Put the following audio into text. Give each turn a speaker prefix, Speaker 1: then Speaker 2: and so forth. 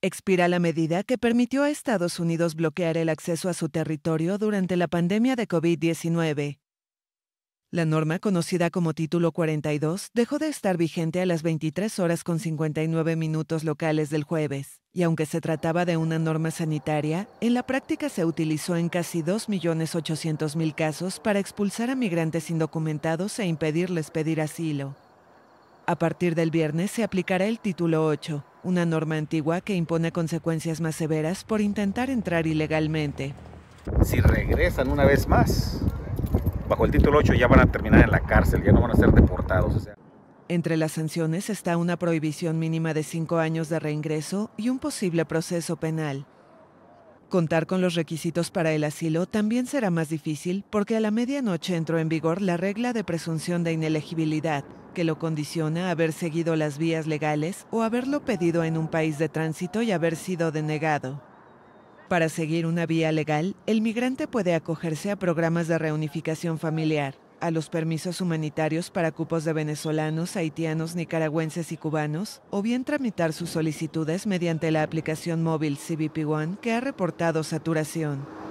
Speaker 1: Expira la medida que permitió a Estados Unidos bloquear el acceso a su territorio durante la pandemia de COVID-19. La norma, conocida como Título 42, dejó de estar vigente a las 23 horas con 59 minutos locales del jueves, y aunque se trataba de una norma sanitaria, en la práctica se utilizó en casi 2.800.000 casos para expulsar a migrantes indocumentados e impedirles pedir asilo. A partir del viernes se aplicará el Título 8, una norma antigua que impone consecuencias más severas por intentar entrar ilegalmente.
Speaker 2: Si regresan una vez más, bajo el título 8 ya van a terminar en la cárcel, ya no van a ser deportados.
Speaker 1: Entre las sanciones está una prohibición mínima de cinco años de reingreso y un posible proceso penal. Contar con los requisitos para el asilo también será más difícil porque a la medianoche entró en vigor la regla de presunción de inelegibilidad, que lo condiciona a haber seguido las vías legales o haberlo pedido en un país de tránsito y haber sido denegado. Para seguir una vía legal, el migrante puede acogerse a programas de reunificación familiar, a los permisos humanitarios para cupos de venezolanos, haitianos, nicaragüenses y cubanos, o bien tramitar sus solicitudes mediante la aplicación móvil CBP One que ha reportado saturación.